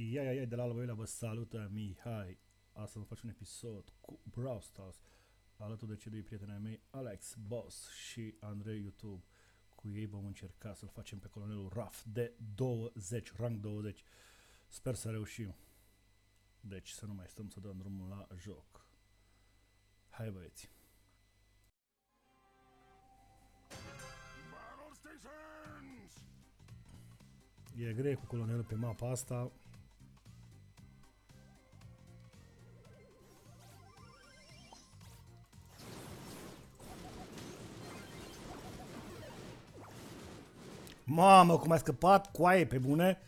Ia, ia, ia, de la Alba vă salută Mihai. Astăzi fac un episod cu Brawl Stars alături de cei doi prieteni ai mei, Alex Boss și Andrei YouTube. Cu ei vom încerca să-l facem pe colonelul Raf de 20, rang 20. Sper să reușim. Deci să nu mai stăm să dăm drumul la joc. Hai băieți! Battle stations! E greu cu colonelul pe mapa asta. Mamă, cum a scăpat, coaie pe bune.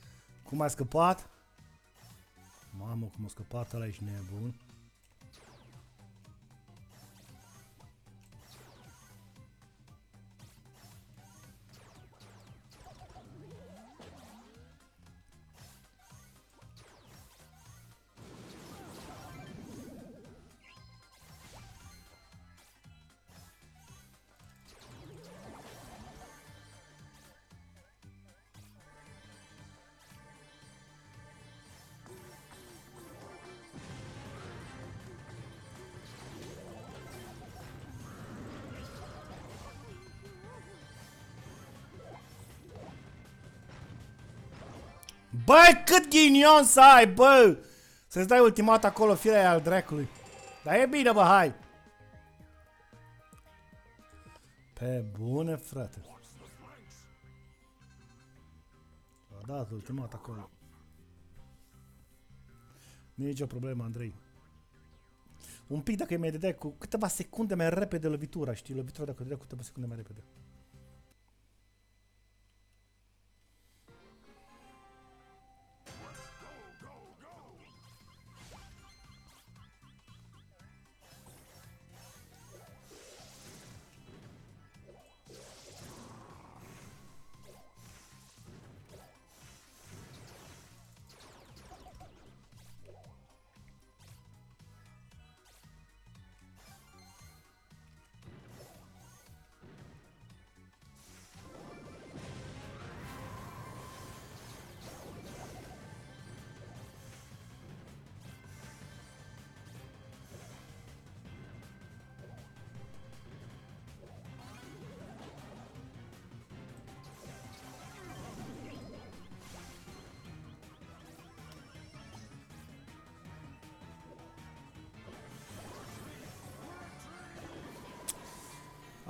Cum a scăpat. Mamă, cum a scăpat ăla, ești nebun. Băi, cât ghinion să ai, bă! Să-ți dai ultimat acolo, firea al dracului. Dar e bine, bă, hai! Pe bune, frate. A dat ultimat acolo. Nici o problemă, Andrei. Un pic dacă mai dădeai cu câteva secunde mai repede lovitura, știi? Lovitura dacă dădeai cu câteva secunde mai repede.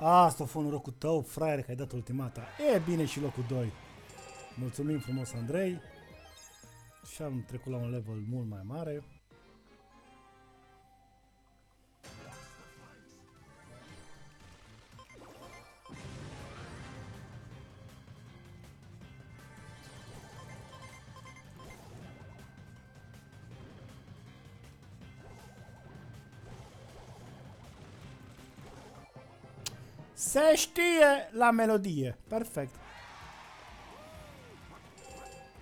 Asta a fost norocul tău, fraiere, că ai dat ultimata. E bine și locul 2. Mulțumim frumos, Andrei. Și am trecut la un level mult mai mare. Se știe la melodie. Perfect.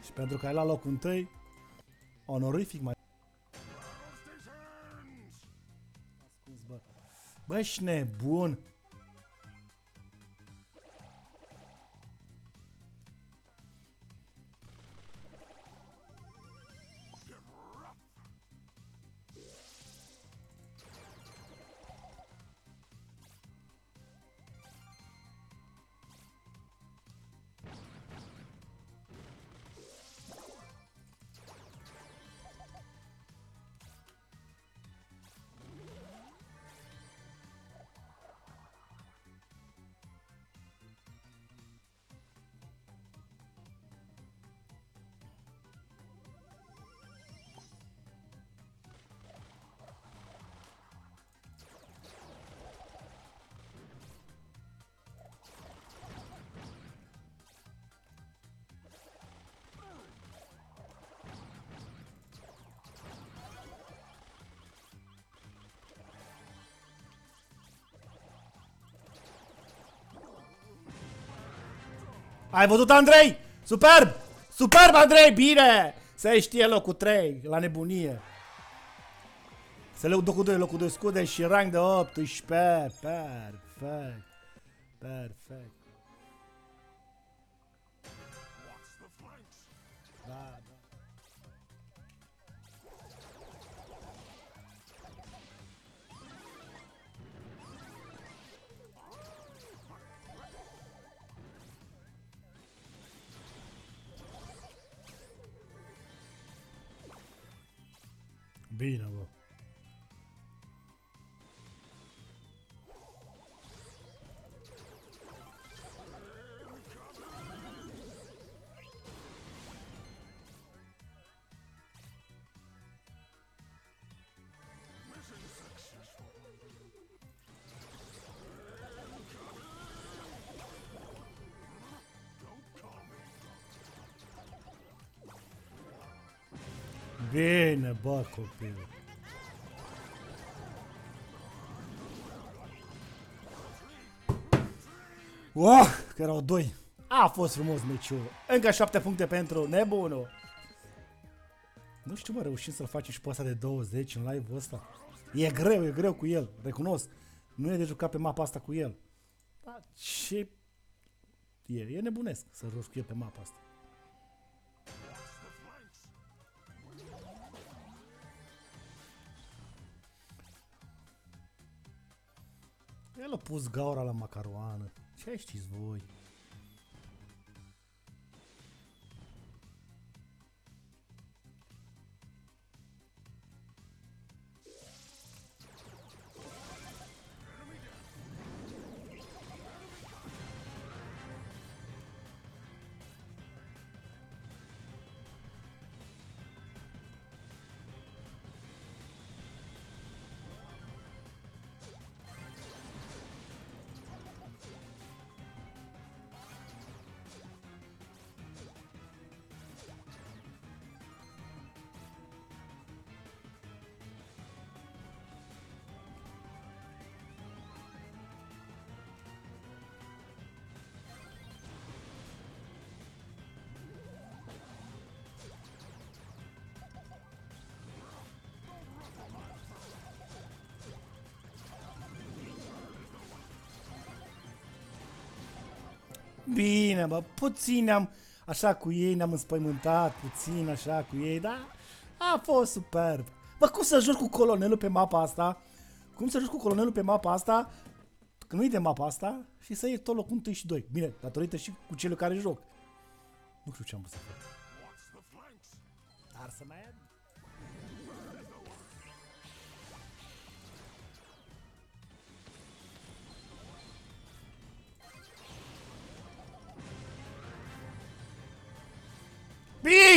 Și pentru că ai la locul întâi, onorific mai... Ascuns, bă. Bă, ești nebun. Ai văzut, Andrei? Superb! Superb, Andrei! Bine! Se știe locul 3, la nebunie. Se le locul 2, locul 2 scude și rang de 18. Perfect. Perfect. Bine, Bine, bă, copil. Wow, că erau doi. A fost frumos meciul. Încă șapte puncte pentru nebunul. Nu știu, mă, reușim să-l facem și pe ăsta de 20 în live-ul ăsta. E greu, e greu cu el, recunosc. Nu e de jucat pe mapa asta cu el. Dar ce... E, e nebunesc să joci cu el pe mapa asta. El a pus gaura la macaroană. Ce știți voi? Bine, bă, puțin am, așa cu ei, ne-am înspăimântat, puțin așa cu ei, dar a fost superb. Bă, cum să joci cu colonelul pe mapa asta? Cum să joci cu colonelul pe mapa asta? Că nu-i de mapa asta și să iei tot locul 1 și 2. Bine, datorită și cu celul care joc. Nu știu ce am vrut să fac. Dar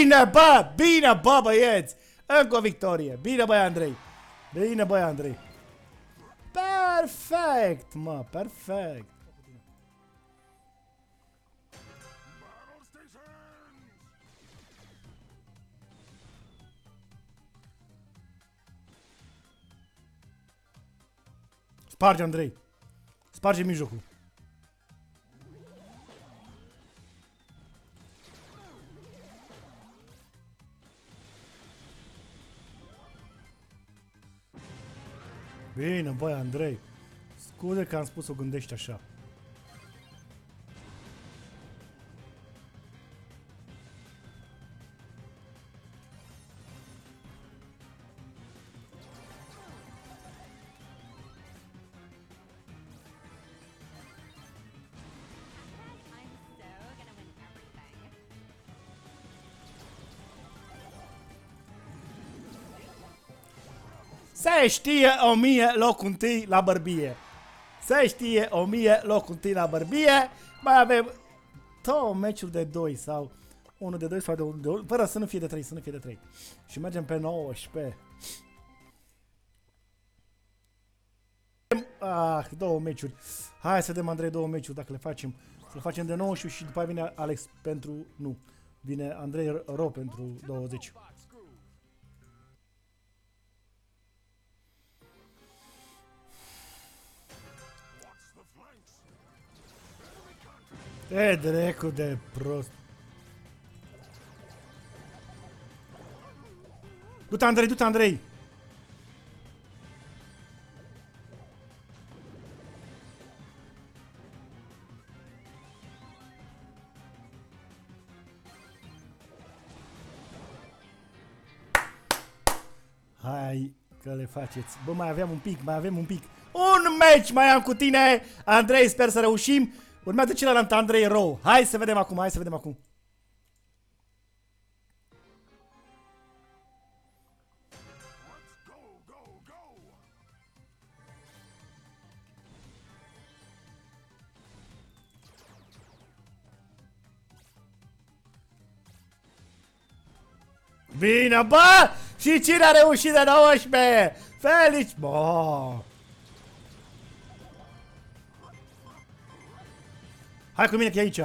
Bine, bă! Bine, bă, băieți! Încă o victorie! Bine, băi, Andrei! Bine, băi, Andrei! Perfect, mă, perfect! Sparge, Andrei! Sparge mijlocul! Bine, băi, Andrei. Scuze că am spus o gândești așa. Se știe o mie locul întâi la bărbie. Se știe o mie locul întâi la bărbie. Mai avem două meciuri de 2 sau unul de 2 sau de 1 de 1, fără să nu fie de 3, să nu fie de 3. Și mergem pe 19. Ah, două meciuri. Hai să dăm Andrei două meciuri dacă le facem. Să le facem de 19 și după aia vine Alex pentru... Nu. Vine Andrei Ro pentru 20. E, dracu de prost. Du-te, Andrei, du-te, Andrei! Hai că le faceți. Bă, mai aveam un pic, mai avem un pic. Un meci mai am cu tine, Andrei, sper să reușim. Urmează celălalt Andrei Row. Hai să vedem acum, hai să vedem acum. Bine, bă! Și cine a reușit de 19? Felici! Bă! Hai cu mine că e aici.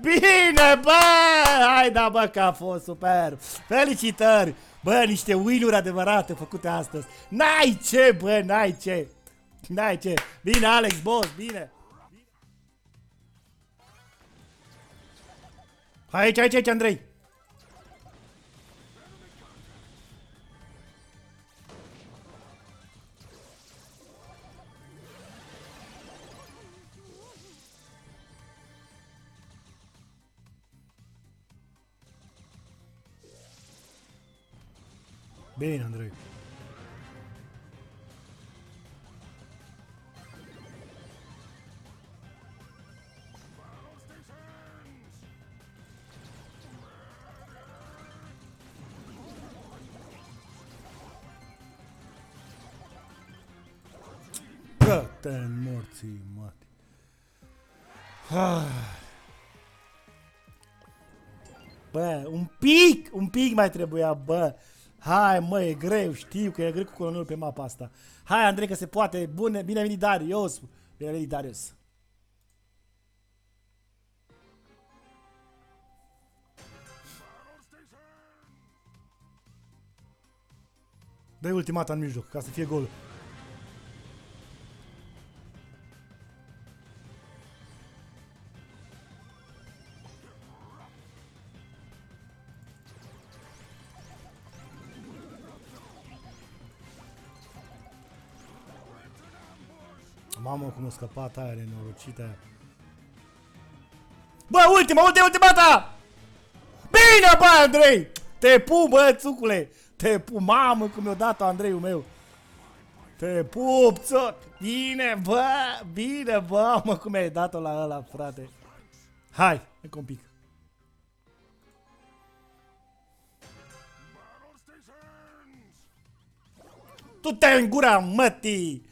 Bine, bă! Hai da, bă, că a fost super! Felicitări! Bă, niște win-uri adevărate făcute astăzi. N-ai ce, bă, n-ai ce! N-ai ce! Bine, Alex, boss, bine! Hai aici, aici, aici, Andrei! Bine, Andrei. Că-te în morții, mati. Ah. Bă, un pic, un pic mai trebuia, bă. Hai, mă, e greu, știu că e greu cu colonelul pe mapa asta. Hai, Andrei, că se poate. Bune, bine venit, Darius. Bine venit, Darius. Dă-i ultimata în mijloc, ca să fie gol. Mamă, cum a scăpat aia nenorocită aia. Bă, ultima, ultima, ultimata! Bine, bă, Andrei! Te pup, bă, țucule! Te pup, mamă, cum mi-a dat Andreiul meu! Te pup, țot! Bine, bă, bine, bă, mă, cum mi-ai dat-o la ăla, frate! Hai, încă un pic. Tu te în gura mătii!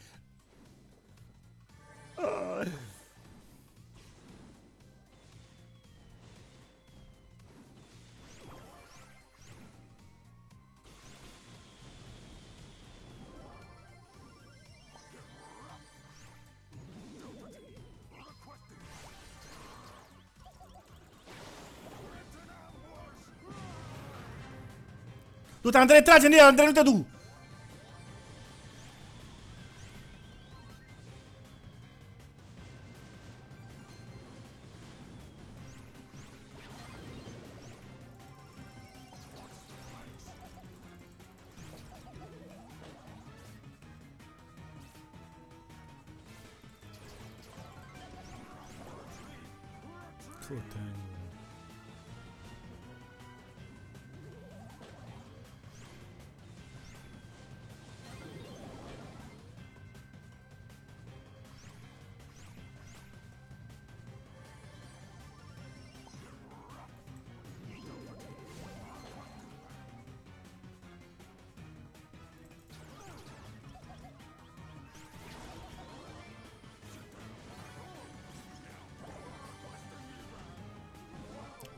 Du-te, Andrei, trage în el, Andrei, nu te du!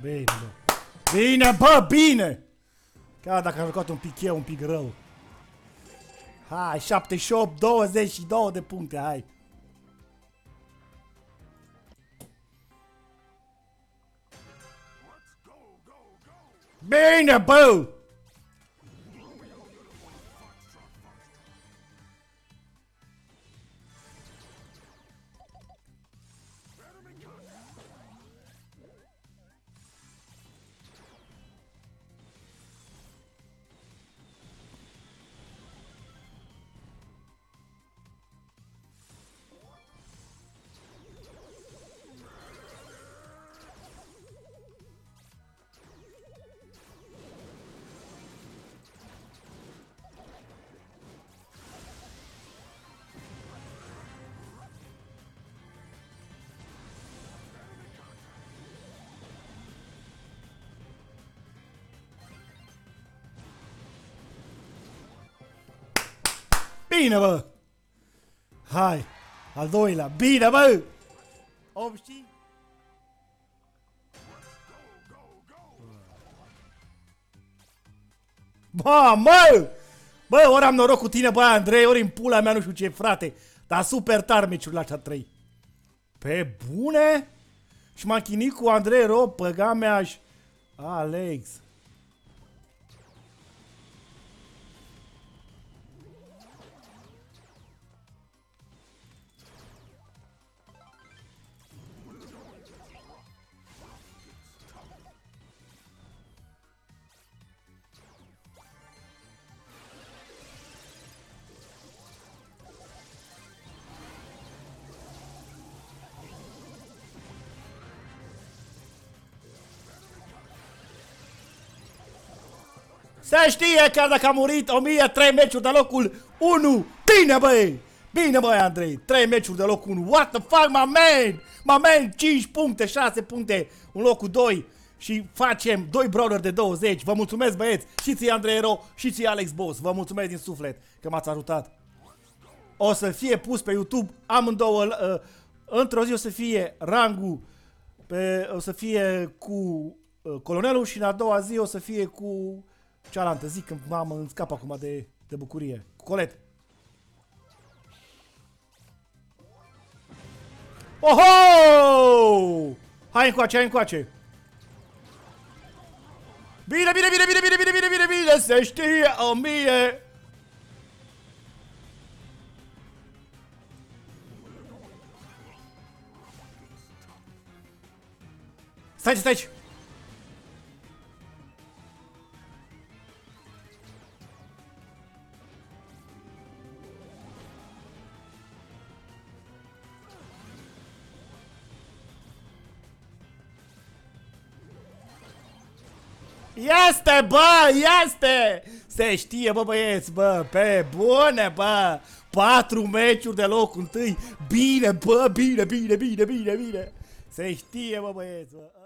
Bine, bă. Bine, bă, bine! Chiar dacă am jucat un pic eu, un pic rău. Hai, 78, 22 de puncte, hai. Bine, bă! Bine, bă! Hai! Al doilea. Bine, bă! 85. Bă, mă! Bă, ori am noroc cu tine, bă, Andrei, ori în pula mea, nu știu ce, frate. Dar super tare meciul la cea 3. Pe bune? Și m-am chinit cu Andrei Ro, păga mea și... Alex. Se știe chiar dacă a murit 1003 meciuri de locul 1. Bine, băi! Bine, băi, Andrei! 3 meciuri de locul 1. What the fuck, my man? My man, 5 puncte, 6 puncte în locul 2. Și facem 2 brawler de 20. Vă mulțumesc, băieți! Și ție, Andrei Ero, și ție, Alex Boss. Vă mulțumesc din suflet că m-ați ajutat. O să fie pus pe YouTube amândouă. Uh, într-o zi o să fie rangul pe, o să fie cu uh, colonelul și în a doua zi o să fie cu cealaltă. Zic că mamă, îmi scap acum de, de bucurie. Cu Colet. Oho! Hai încoace, hai încoace. Bine, bine, bine, bine, bine, bine, bine, bine, bine, se știe o mie. Stai, stai aici. Este, bă, este! Se știe, bă, băieți, bă, pe bune, bă! Patru meciuri de loc întâi. Bine, bă, bine, bine, bine, bine, bine. Se știe, bă, băieți, bă.